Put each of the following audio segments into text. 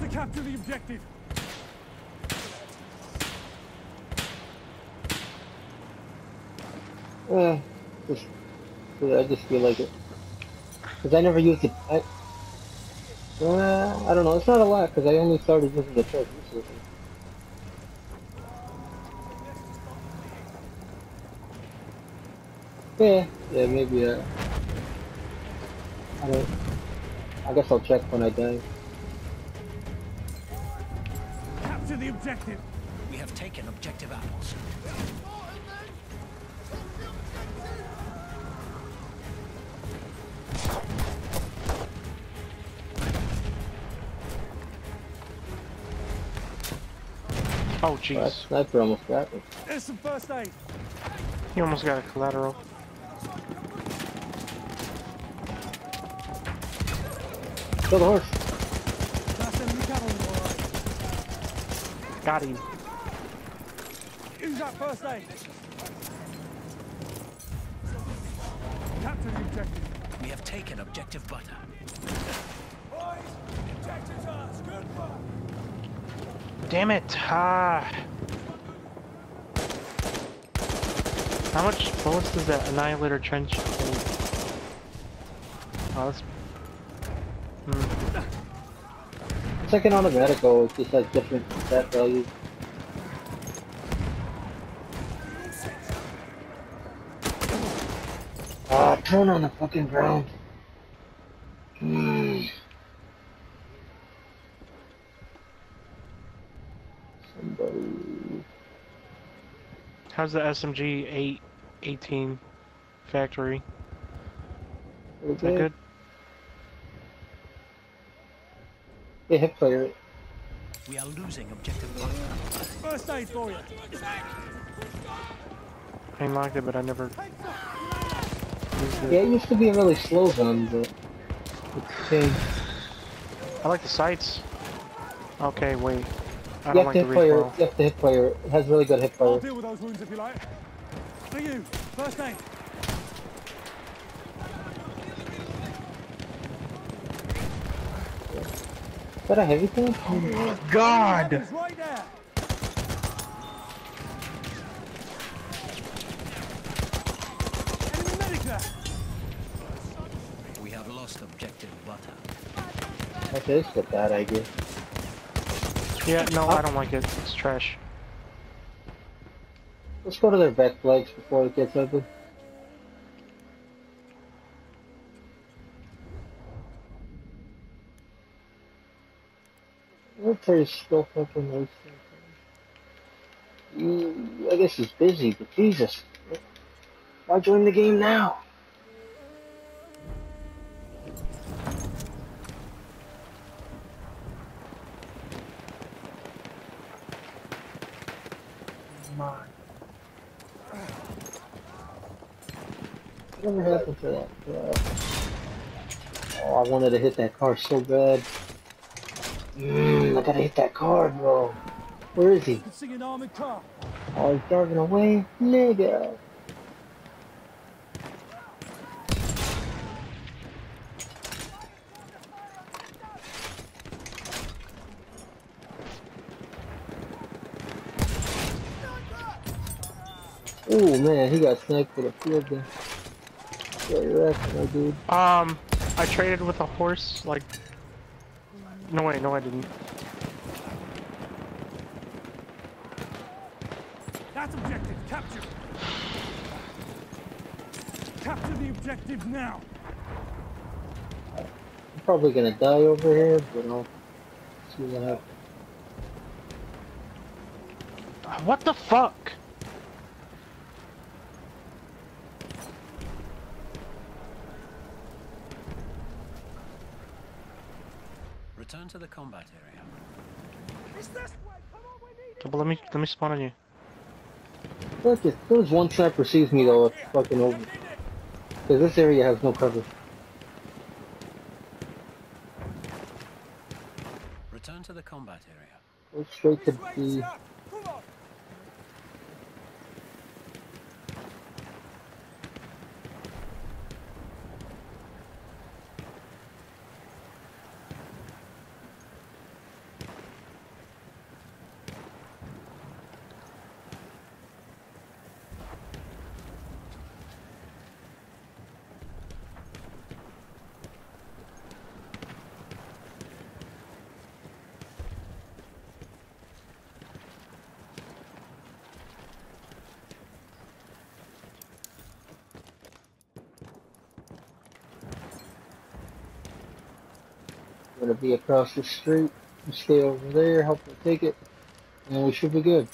To capture the objective. Uh, just, I just feel like it. Because I never used it. I, uh, I don't know. It's not a lot because I only started using the truck recently. Yeah, yeah, maybe. Uh, I don't. I guess I'll check when I die. Capture the objective. We have taken objective apples. Oh That jeez, sniper almost got me. There's some first aid. he almost got a collateral. Kill the horse. That's enemy cavalry, all right. Got him. Use that first aid. Capture the objective. We have taken objective butter. Boys, objective's ours. Good work. Damn it! Ah. How much bullets does that Annihilator trench hold? Oh, that's... Hmm. Second automatical, it just has different stat values. Ah, turn on the fucking ground. Hmm. Somebody. How's the SMG 818 factory? Is that good? Yeah, hip player. We are losing objective butter. First aid for you. I unlocked it, but I never it. Yeah, it used to be a really slow gun, but it's changed. I like the sights. Okay, wait. I You don't have like to hit player. You have to hit player. It has really good hit player. I'll deal with those wounds if you like. For you, first aid. Is that a heavy thing? Oh God! Enemy's right there. Enemy medic there. We have lost objective butter. Okay, it's a bad idea. Yeah, no, I oh. don't like it. It's trash. Let's go to their back legs before it gets ugly. Military's still fucking wasting time. Mm, I guess he's busy, but Jesus. Why join the game now? My. Whatever happened to that? Oh, I wanted to hit that car so bad. Mmm, I gotta hit that card, bro. Where is he? Oh, he's driving away? Nigga. Oh man, he got sniped with a field gun. You dude? Um, I traded with a horse, like... No, wait, no I didn't. That's objective. Capture. Capture the objective now. I'm probably gonna die over here, but I'll see what happens. What the fuck? Return to the combat area. It's this way. Come on, we need But let me let me spawn on you. Look, as soon one sniper sees me though, it's fucking over. Because this area has no cover. Return to the combat area. Go straight to the... gonna be across the street. You stay over there, help them take it, and we should be good.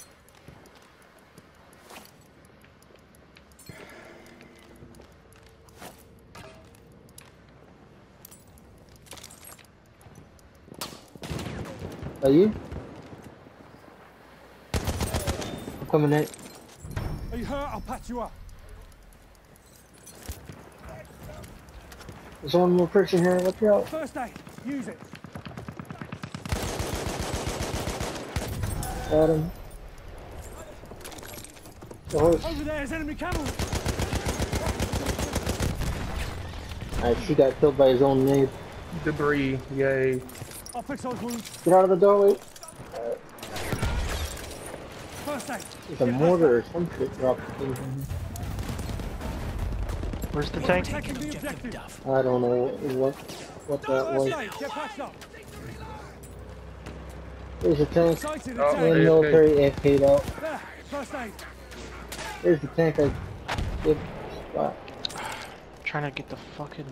Are you? I'm coming in. Are you hurt? I'll patch you up. There's one more person here. Watch out. First aid. Use it. Got him. The horse. Over there is enemy cavalry. Alright, he got killed by his own nade. Debris, yay. I'll fix those wounds. Get out of the doorway. First aid. There's a mortar or some shit dropped. in here. Where's the tank? protecting the Objective objective. Duff. I don't know what what that First was. aid. Get patched up. There's a tank. Sighted Oh, attack. And hey. military AFK'd out. There. First aid. There's the tank I did spot. Trying to get the fucking.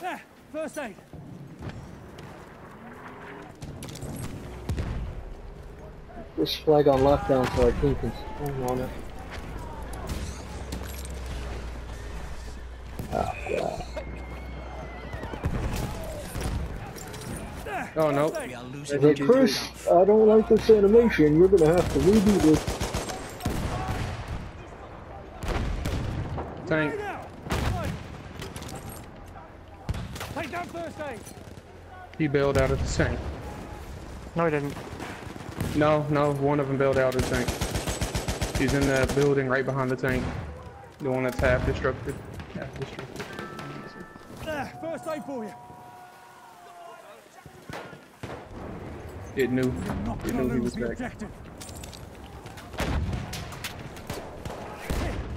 There. First aid. This flag on lockdown so our team can swing on it. Oh, no. First aid. We are losing Hey Chris, I don't like this animation. You're gonna have to redo this. Tank. Lay Take down first aid. He bailed out of the tank. No, he didn't. No, no, one of them bailed out of the tank. He's in the building right behind the tank. The one that's half destructed. Half destructed. There. First aid for you. It knew. It knew he was the back. objective.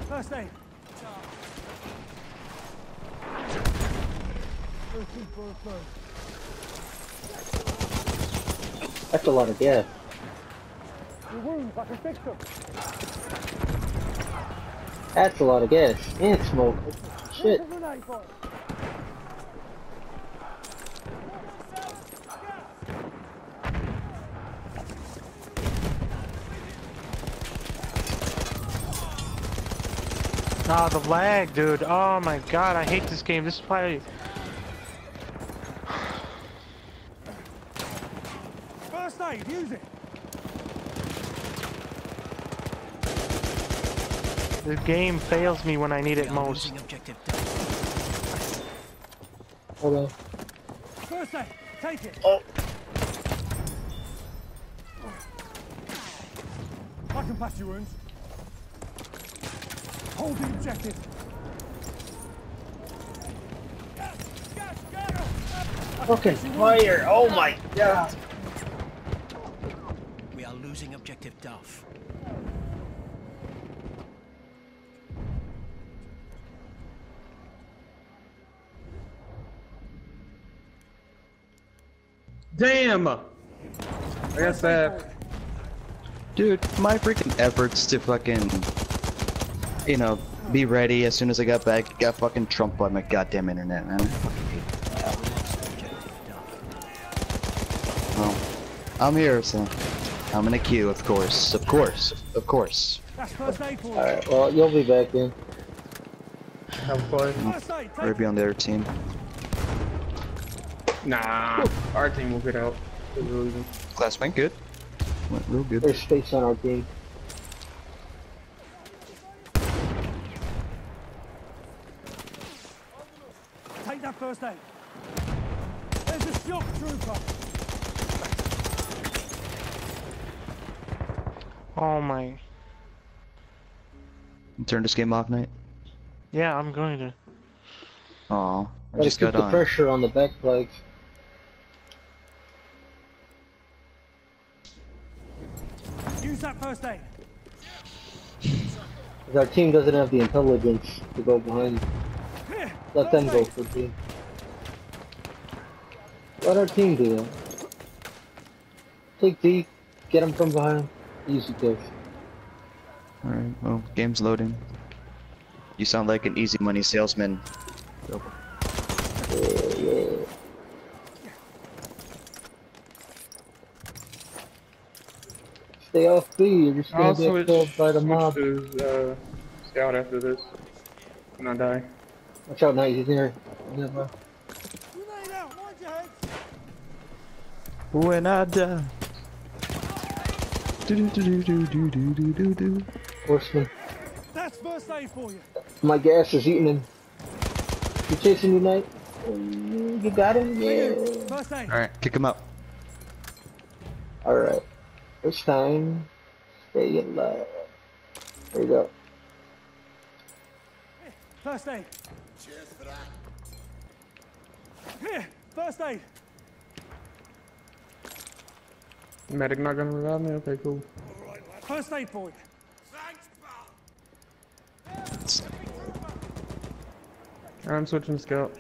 First aid. First aid for a third. That's a lot of gas. Your wounds, I can fix them. That's a lot of gas. And smoke. Shit. Use a grenade for it. Nah, the lag, dude. Oh my god, I hate this game. This is why. First aid, use it. The game fails me when I need it most. losing objective Hold on. First aid, take it. Oh. I can patch your wounds. Hold the objective. Fucking fire! Oh my god! We are losing objective Duff. Damn! I got that. Dude, my freaking efforts to fucking, you know, be ready as soon as I got back got fucking trumped by my goddamn internet, man. I fucking hate that. We lost objective Duff. Well, I'm here, so I'm in a queue, of course, of course, of course. That's first aid for you. Alright, well, you'll be back then. Have fun. First aid, take Right beyond the other team. Nah, our team will get out. There's a reason. Class went good. Went real good. There's space on our team. Take that first aid. There's a shock trooper. Oh my. Turn this game off, night. Yeah, I'm going to. Aw, I Gotta just keep got the on. pressure on the back flags. 'Use that first aid. 'Cause our team doesn't have the intelligence to go behind. Let them go for B. Let our team do that. Take D, get them from behind. Easy kills. Alright, well, game's loading. You sound like an easy money salesman. Yep. Stay off B, you're just gonna I'll get switch, killed by the mob. To, uh, scout after this. And I die. Watch out, Knight, he's near. Never. When I die. Do do do do do do do do do. Horseman. That's first aid for you. My gas is eating him. You chasing you, Knight? Mm, You got him? Yeah. All right, kick him up. Alright. This time, stay alive. There you go. First aid. Cheers for that. Here, first aid. Medic not gonna revive me? Okay, cool. First aid for you shots. I'm switching scout.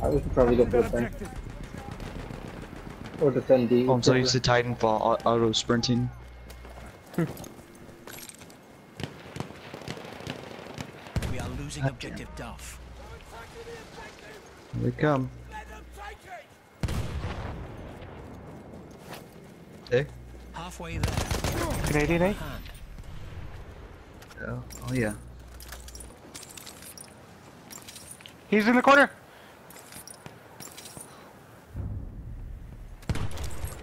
I should probably go for the 10. Or the 10D. I'm so used to Titanfall auto sprinting. we are losing objective Duff. Here they come. Hey. Halfway there. Canadian, eh? Oh, oh yeah. He's in the corner.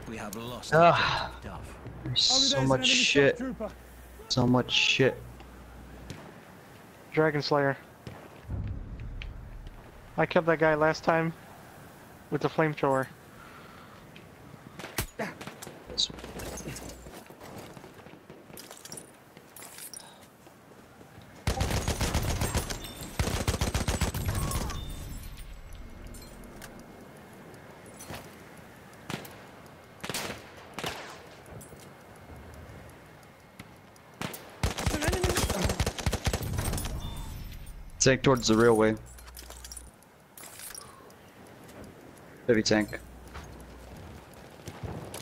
We have lost Ah. objective Duff. Over There's there's so much shit. So much shit. Dragon Slayer. I killed that guy last time with the flamethrower. Enemy. Tank towards the railway. Heavy tank.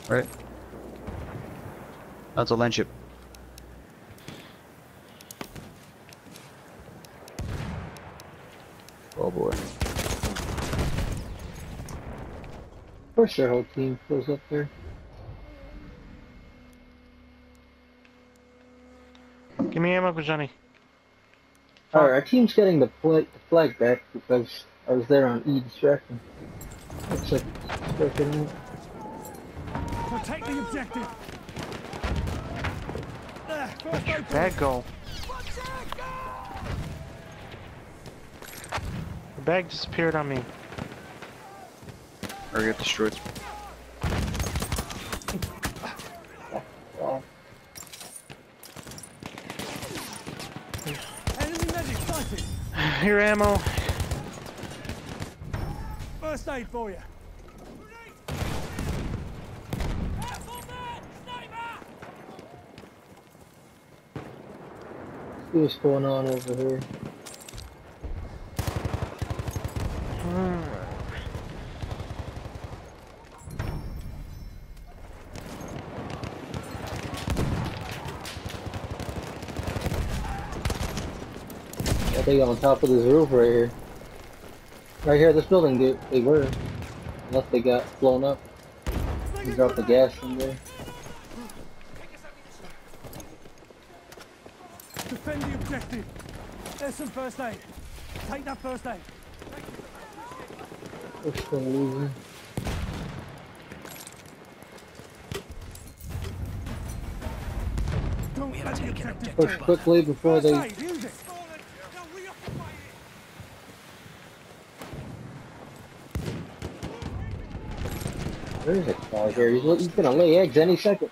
Right. That's a land ship. Oh boy. Of course, their whole team goes up there. Give me ammo, Johnny. Alright, our team's getting the, flag the flag back because I was there on E distraction. Looks like it's working out. Protect the objective. There, first aid. Bag go. The bag disappeared on me. Or get destroyed. Wow. Enemy medic sighted. Here, ammo. First aid for you. What's going on over here. I think on top of this roof right here. Right here, this building, they, they were. Unless they got blown up. We dropped the gas in there. Get some first aid. Take that first aid. Puxa, luz, Push quickly before they. Where is it, oh, dog? He's, he's gonna lay eggs any second.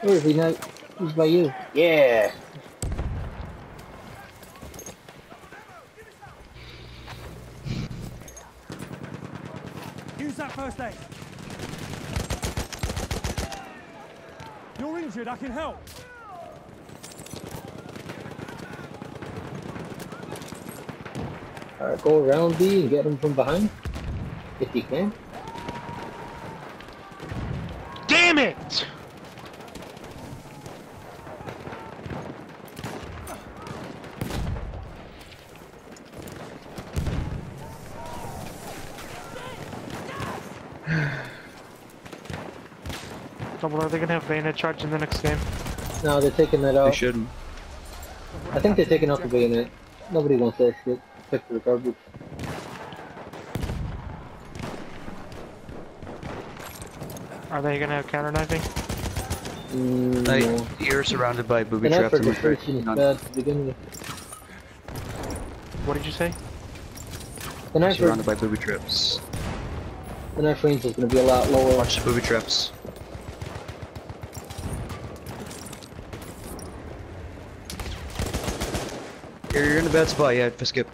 Where is he, now? He's by you. Yeah! I can help. Alright, go around B and get him from behind. If you can. Damn it! Double, are they gonna have bayonet charge in the next game? No, they're taking that out. They shouldn't. I think they're taking out the bayonet. Nobody wants that shit. Pick for the garbage. Are they gonna have counter knifing? Mm, Like, no. you're surrounded by booby The knife traps. and we're is bad to begin with. What did you say? The knife, Surrounded by booby traps. the knife range is going to be a lot lower. Watch the booby traps. You're, you're in a bad spot, yeah, skip.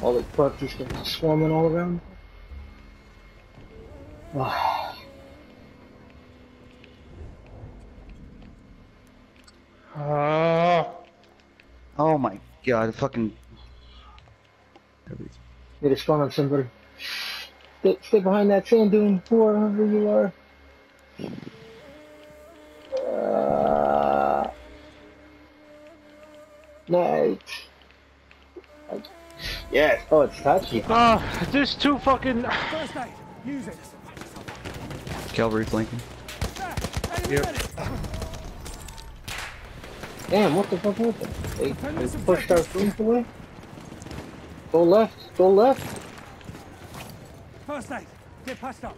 All the trucks just get swarming all around. Ah, Oh. Oh my god, fucking. Get a spawn on somebody. Stay, stay behind that sand dune, wherever you are. Uh, night. Yes. Oh, it's touchy. Oh, there's two fucking. First aid. Use it. Cavalry flanking. Yep. Damn, what the fuck happened? They, they pushed our friends away? Go left, go left. First aid. Get patched up.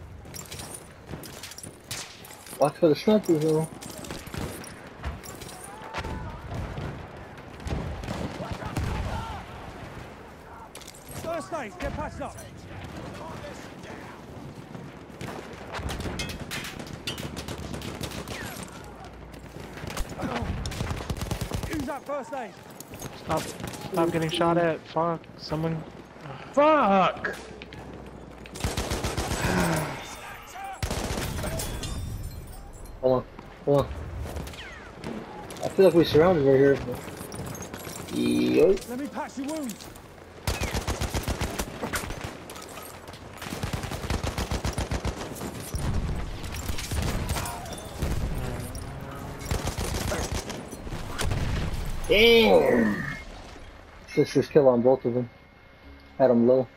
Watch for the sniper though. First aid. Get patched up. Use that first aid. Stop. Stop getting shot at. Fuck. Someone. Fuck. Hold on, hold on. I feel like we're surrounded right here. Yo. Let me patch your wounds. Damn! Sister's kill on both of them. Had them low.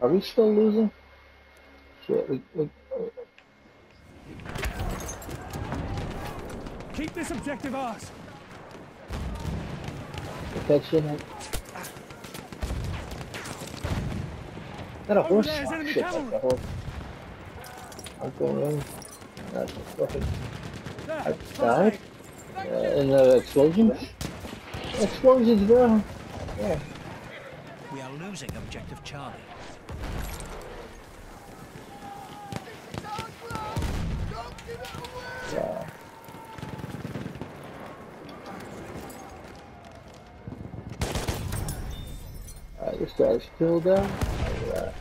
Are we still losing? Shit, we, we, Keep this objective ours. protection. Is that a Over horse? there is Oh, enemy shit, that's a horse. I'm going in. That's a fucking... There. I First died? Uh, in the explosions? Explosions, bro. Yeah. We are losing objective Charlie. This guy's still down. Alright.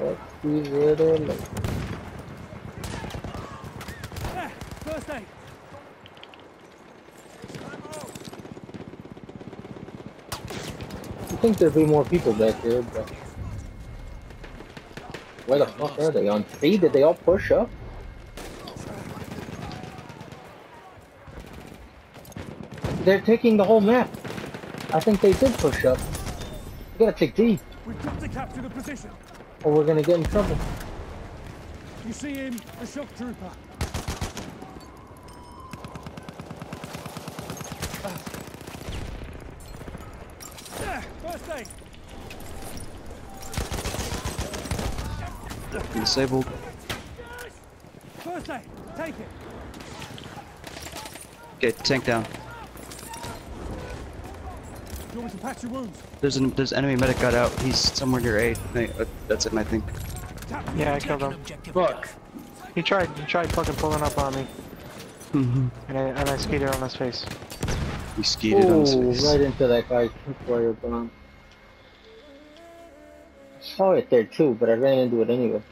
Let's see where they're. First aid. You think there'd be more people back there, but... Where the fuck are they? On C? Did they all push up? They're taking the whole map. I think they did push up. We gotta take D, We've got to capture the position. or we're gonna get in trouble. You see him, the shock trooper. There. First aid. Disabled. First aid. Take it. Okay, tank down. Do you want me to patch your wounds? There's an there's enemy medic got out. He's somewhere near A. Uh, That's it, I think. Yeah, I killed him. objective Fuck. He tried. He tried fucking pulling up on me, Mm-hmm. and I and I skated on his face. He skeeted on his face. right into that guy's fire bomb. I saw it there too, but I ran into it anyway.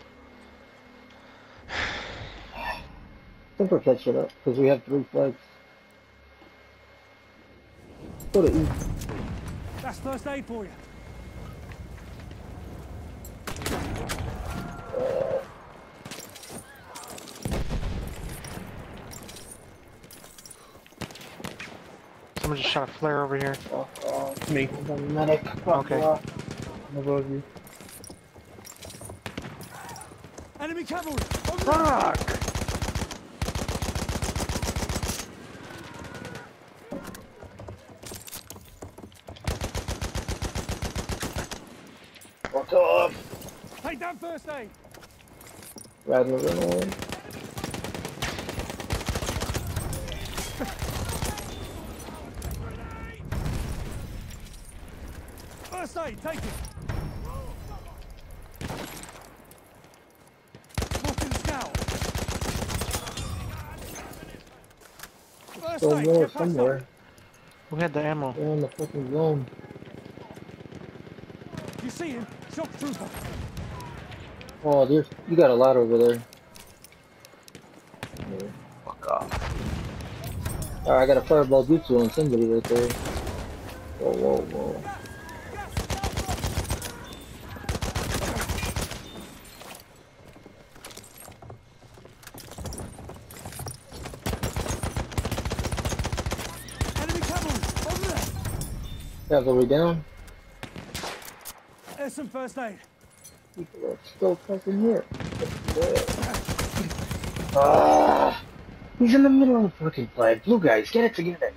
I think we'll catch it up, because we have three flags. Go to E. That's first aid for you. Someone just shot a flare over here. Oh, oh, me. The medic. Okay. Above you. Enemy cavalry! Fuck! First aid! Rattler, run away. First aid, take it! Walking Still more somewhere. We had the ammo. They're in the fucking zone. You see him? Shock trooper! Oh, there's you got a lot over there. Yeah, Fuck off. Alright, I got a fireball jutsu on somebody right there. Whoa, whoa, whoa. Enemy cavalry! Over there! Cavalry down. There's some first aid. People are still fucking here. Ah, he's in the middle of the fucking flag. Blue guys, get it together.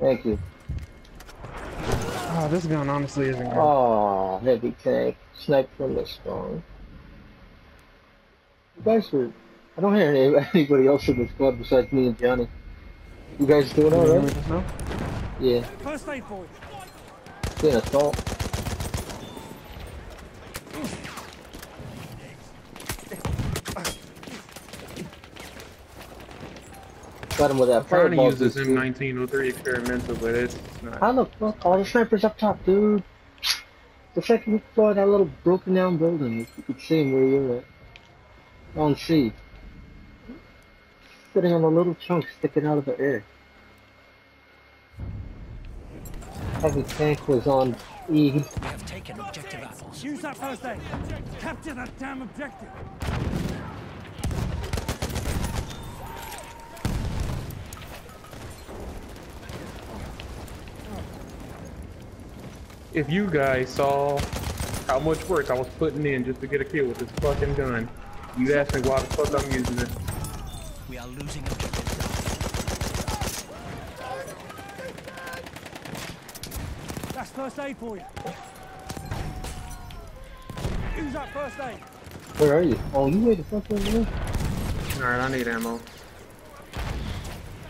Thank you. Oh, this gun honestly isn't good. Oh, heavy tank. Snipe from the strong. You guys were. I don't hear any, anybody else in this club besides me and Johnny. You guys doing Can you hear alright? now? Yeah. First aid for you. Being assault. Got him with that I'm trying to use this jutsu. M1903 experimental, but it's not. How the fuck? Oh, the sniper's up top, dude. The second floor of that little broken down building. If you could see him where you're at. On C. Sitting on a little chunk sticking out of the air. Heavy tank was on E. We have taken objective apples. Use that first aid. Capture that damn objective. If you guys saw how much work I was putting in just to get a kill with this fucking gun, you'd ask me why the fuck I'm using it. We are losing objective That's first aid for you. Use that first aid. Where are you? Oh, you way the fuck over there? Alright, I need ammo.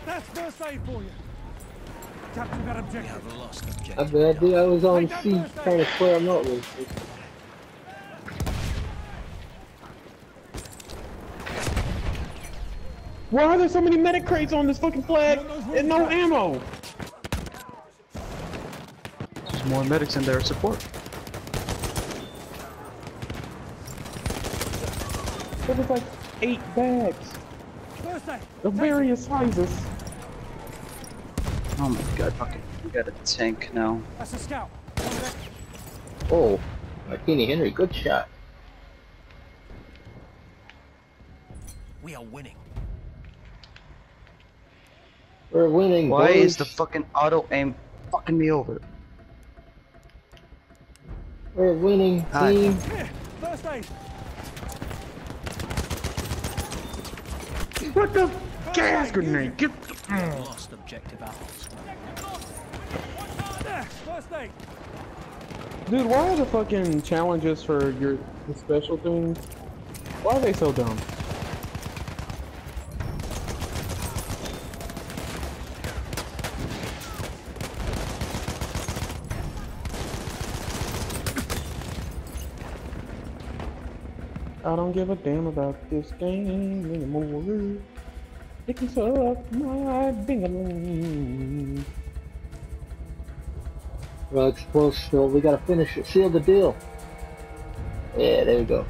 That's first aid for you. I bet dude, I was on C trying to clear him out real quick. Why are there so many medic crates on this fucking flag and no ammo? There's more medics in there to support. There was like eight bags First of various sizes. Oh my god, fucking. We got a tank now. That's a scout. Oh, Martini Henry, good shot. We are winning. We're winning. Why boys. is the fucking auto aim fucking me over? We're winning, Hi. team. Here. First aid. What the First gas grenade? Get We have lost objective apples. There. First aid. Dude, why are the fucking challenges for your the special things? Why are they so dumb? I don't give a damn about this game anymore. It can suck my Well, it's close still. We gotta finish it. Seal the deal. Yeah, there we go.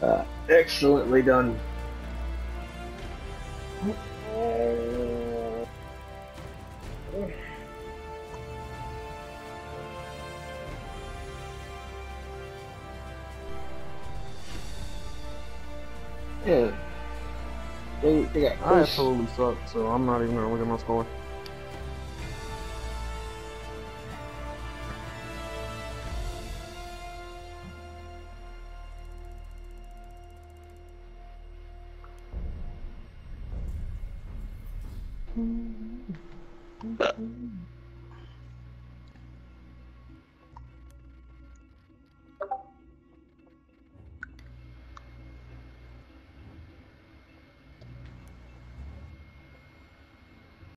Uh, excellently done. Yeah. They, they got I absolutely suck, so I'm not even gonna look at my score.